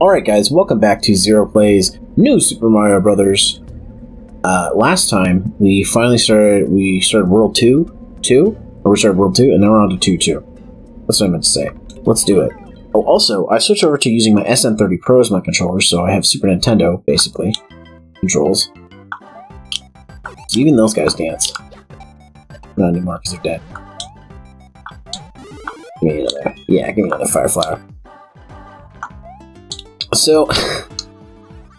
Alright guys, welcome back to Zero Plays New Super Mario Brothers. Uh, last time, we finally started, we started World 2, 2, or we started World 2, and then we're on to 2, 2. That's what I meant to say. Let's do it. Oh, also, I switched over to using my SN30 Pro as my controller, so I have Super Nintendo, basically, controls. Even those guys dance. Not anymore, because they're dead. Give me another, yeah, give me another Fire Flower. So,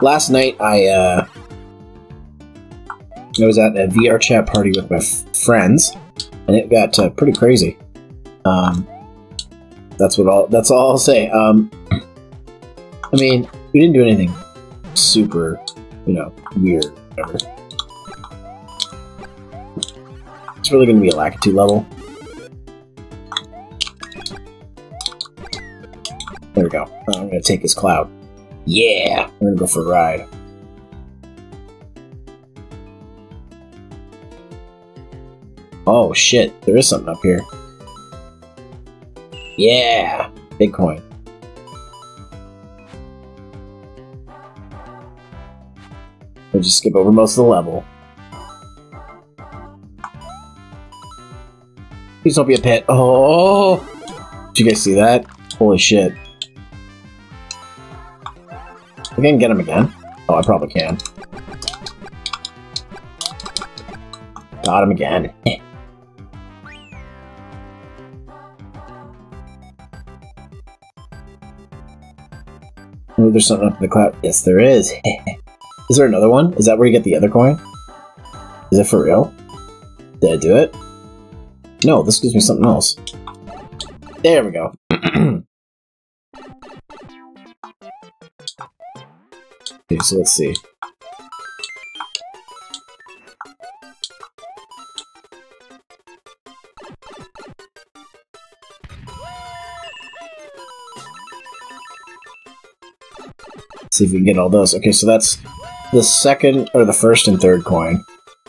last night I uh, I was at a VR chat party with my friends, and it got uh, pretty crazy. Um, that's what all. That's all I'll say. Um, I mean, we didn't do anything super, you know, weird. Whatever. It's really going to be a Lakitu level. There we go. I'm going to take his cloud. Yeah! We're gonna go for a ride. Oh shit, there is something up here. Yeah! big coin. We'll just skip over most of the level. Please don't be a pit. Oh! Did you guys see that? Holy shit. I can get him again. Oh, I probably can. Got him again. oh, there's something up in the cloud. Yes, there is. is there another one? Is that where you get the other coin? Is it for real? Did I do it? No, this gives me something else. There we go. Okay, so let's see. see if we can get all those. Okay, so that's the second, or the first and third coin.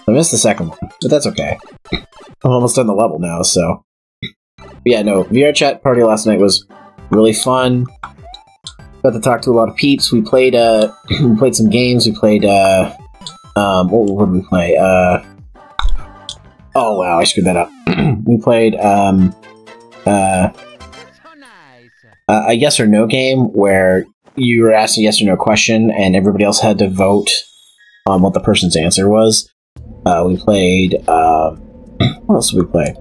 I missed the second one, but that's okay. I'm almost done the level now, so... But yeah, no, VR chat party last night was really fun. Got to talk to a lot of peeps. We played uh we played some games. We played uh um what, did we play? Uh oh wow, I screwed that up. we played um uh, a yes or no game where you were asked a yes or no question and everybody else had to vote on what the person's answer was. Uh, we played uh, what else did we play?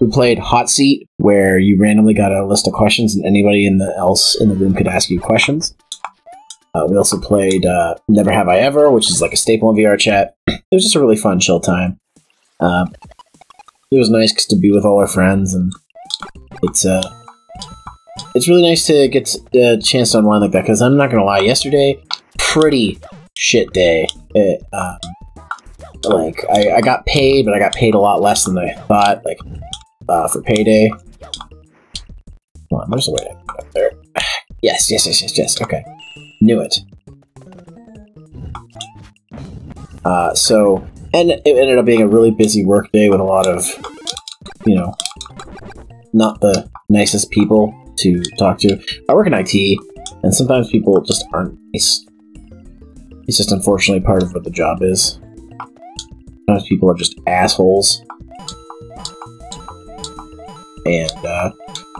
We played Hot Seat, where you randomly got a list of questions and anybody in the else in the room could ask you questions. Uh, we also played uh, Never Have I Ever, which is like a staple in VR chat. It was just a really fun, chill time. Uh, it was nice to be with all our friends, and it's uh, it's really nice to get a chance to unwind like that. Because I'm not gonna lie, yesterday, pretty shit day. It, um, like I, I got paid, but I got paid a lot less than I thought. Like uh, for payday. Come on, there's a way up there. yes, yes, yes, yes, yes. Okay. Knew it. Uh, so, and it ended up being a really busy work day with a lot of, you know, not the nicest people to talk to. I work in IT, and sometimes people just aren't nice. It's just unfortunately part of what the job is. Sometimes people are just assholes and uh,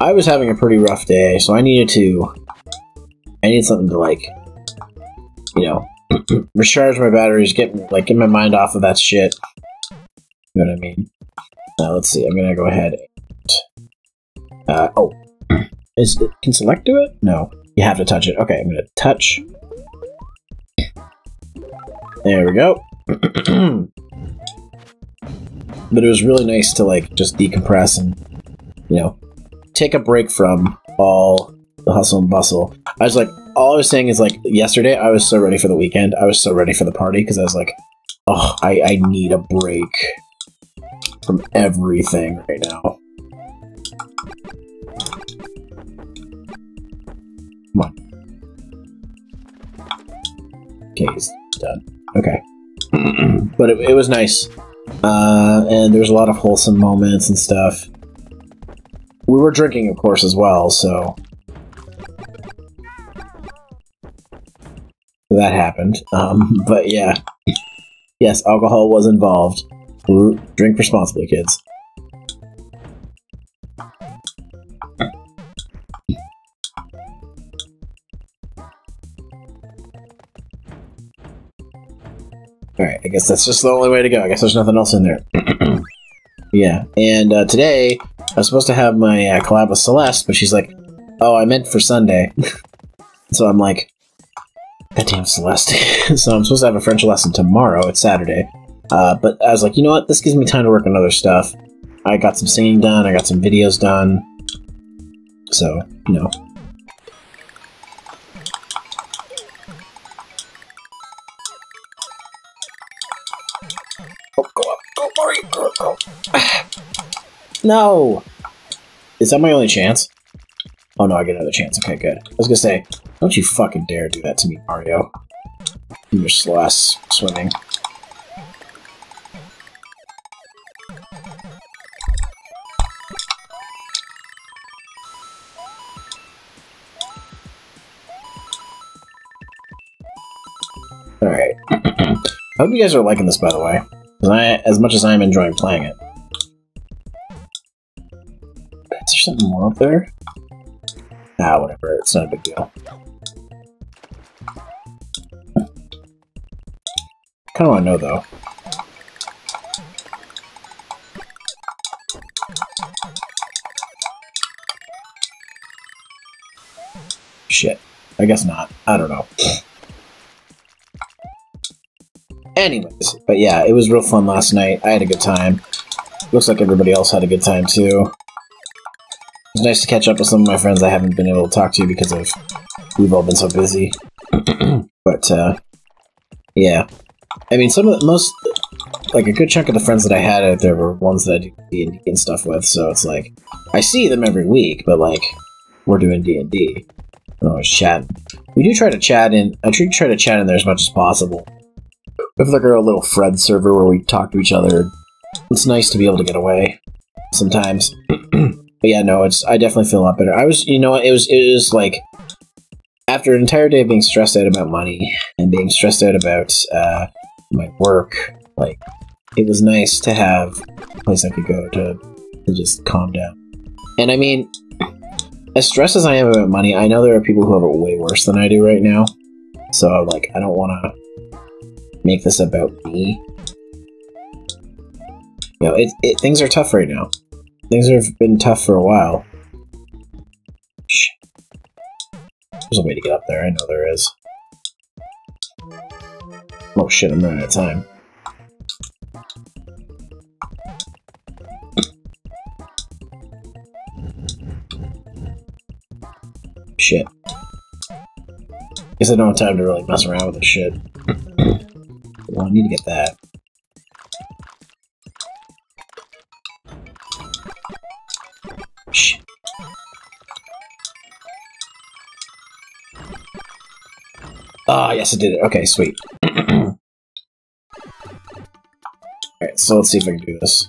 I was having a pretty rough day, so I needed to. I needed something to like, you know, recharge my batteries, get like get my mind off of that shit. You know what I mean? Now let's see. I'm gonna go ahead. And, uh, oh, is it, can select do it? No, you have to touch it. Okay, I'm gonna touch. There we go. but it was really nice to like just decompress and you know, take a break from all the hustle and bustle. I was like, all I was saying is like, yesterday I was so ready for the weekend. I was so ready for the party because I was like, oh, I, I need a break from everything right now. Come on. Okay, he's done. Okay. but it, it was nice. Uh, and there was a lot of wholesome moments and stuff. We were drinking, of course, as well, so... that happened. Um, but yeah, yes, alcohol was involved. Drink responsibly, kids. Alright, I guess that's just the only way to go. I guess there's nothing else in there. yeah, and uh, today I was supposed to have my uh, collab with Celeste, but she's like, oh, I meant for Sunday. so I'm like, goddamn Celeste. so I'm supposed to have a French lesson tomorrow. It's Saturday. Uh, but I was like, you know what? This gives me time to work on other stuff. I got some singing done, I got some videos done. So, you know. Oh, go up. Go. Go, go. no! Is that my only chance? Oh no, I get another chance. Okay, good. I was gonna say, don't you fucking dare do that to me, Mario. You're slow ass swimming. Alright. I hope you guys are liking this, by the way. I, as much as I'm enjoying playing it. Something more up there? Ah, whatever. It's not a big deal. Kind of want to know, though. Shit. I guess not. I don't know. Anyways, but yeah, it was real fun last night. I had a good time. Looks like everybody else had a good time too. It was nice to catch up with some of my friends I haven't been able to talk to because of we've all been so busy. but uh, yeah, I mean, some of the most like a good chunk of the friends that I had out there were ones that I do D and D and stuff with. So it's like I see them every week, but like we're doing D and D. Always chatting. We do try to chat in. I try try to chat in there as much as possible. We have like our little Fred server where we talk to each other. It's nice to be able to get away sometimes. But yeah, no, it's I definitely feel a lot better. I was, you know, it was it was like after an entire day of being stressed out about money and being stressed out about uh, my work, like it was nice to have a place I could go to to just calm down. And I mean, as stressed as I am about money, I know there are people who have it way worse than I do right now. So I'm like, I don't want to make this about me. You know, it, it things are tough right now. Things have been tough for a while. There's a way to get up there, I know there is. Oh shit, I'm running out of time. Shit. Guess I don't have time to really mess around with this shit. well, I need to get that. Ah, yes, I did it. Okay, sweet. Alright, so let's see if I can do this.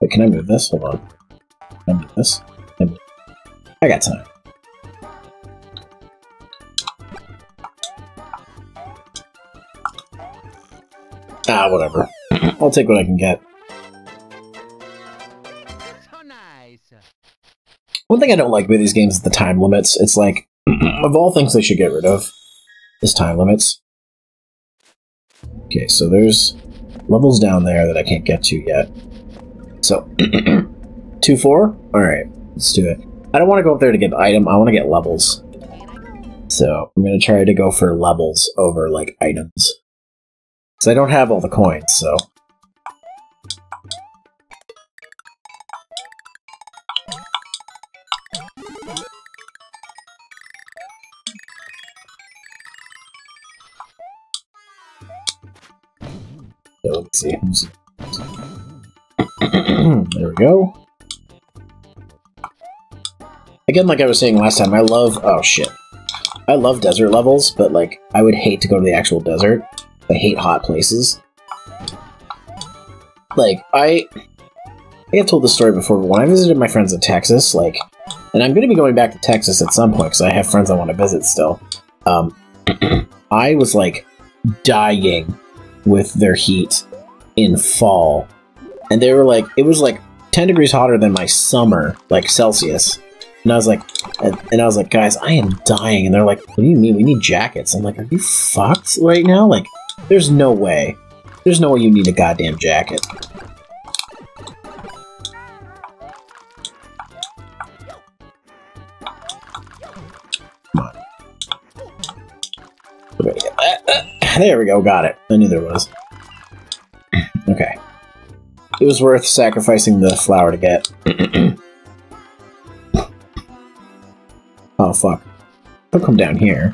Wait, can I move this? Hold on. Can I move this? I, move- I got time. Ah, whatever. I'll take what I can get. One thing I don't like about these games is the time limits. It's like, of all things they should get rid of, is time limits. Okay, so there's levels down there that I can't get to yet. So, 2 4? Alright, let's do it. I don't want to go up there to get the item, I want to get levels. So, I'm going to try to go for levels over, like, items. Because I don't have all the coins, so. So let's see. there we go. Again, like I was saying last time, I love. Oh shit. I love desert levels, but like, I would hate to go to the actual desert. I hate hot places. Like, I. I I've told this story before, but when I visited my friends in Texas, like, and I'm going to be going back to Texas at some point because I have friends I want to visit still. Um, I was like dying with their heat in fall. And they were like, it was like 10 degrees hotter than my summer, like Celsius. And I was like, and, I was like, guys, I am dying. And they're like, what do you mean? We need jackets. I'm like, are you fucked right now? Like, there's no way. There's no way you need a goddamn jacket. There we go, got it. I knew there was. okay. It was worth sacrificing the flower to get. oh, fuck. Don't come down here.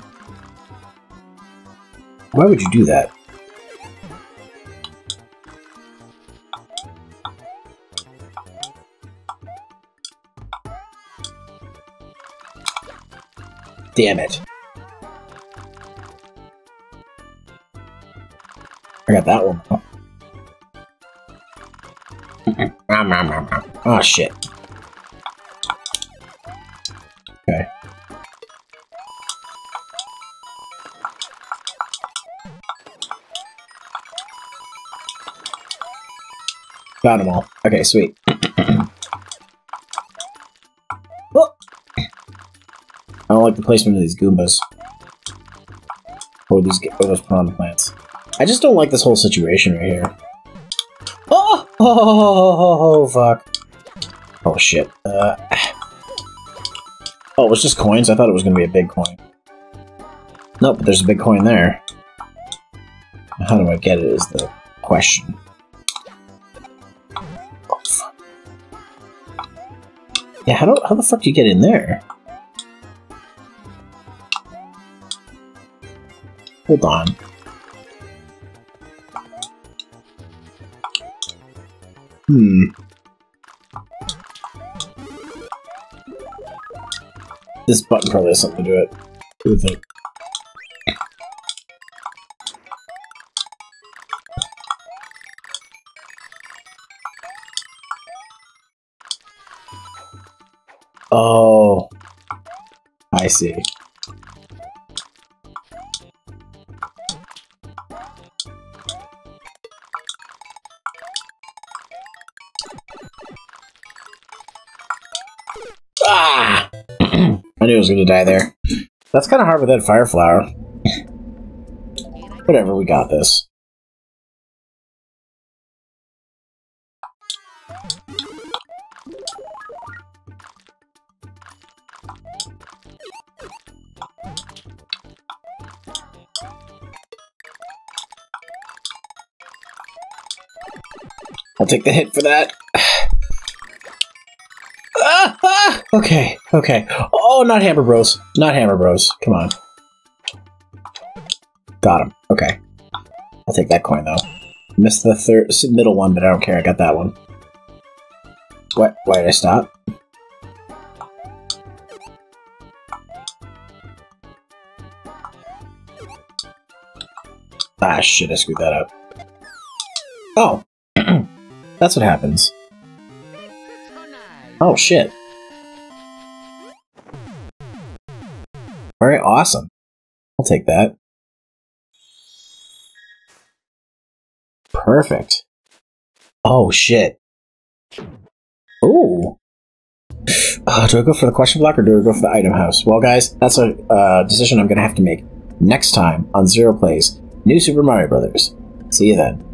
Why would you do that? Damn it. I got that one. oh shit. Okay. Got them all. Okay, sweet. oh. I don't like the placement of these Goombas. Or these or those piranha plants. I just don't like this whole situation right here. Oh, oh, oh, oh Oh! fuck. Oh, shit. Uh, oh, it was just coins? I thought it was going to be a big coin. Nope, but there's a big coin there. How do I get it is the question. Oh, yeah, how, do, how the fuck do you get in there? Hold on. Hmm. This button probably has something to do it. do you think? Oh. I see. Ah! knew I was to die there. That's kind of hard with that fire flower. Whatever, we got this. I'll take the hit for that. okay, okay. Oh, not Hammer Bros. Not Hammer Bros. Come on. Got him. Okay. I'll take that coin, though. Missed the third middle one, but I don't care. I got that one. What? Why did I stop? Ah, shit, I screwed that up. Oh. That's what happens. Oh, shit. Alright, awesome. I'll take that. Perfect. Oh, shit. Ooh. Uh, do I go for the question block or do I go for the item house? Well, guys, that's a uh, decision I'm going to have to make next time on Zero Plays New Super Mario Brothers. See you then.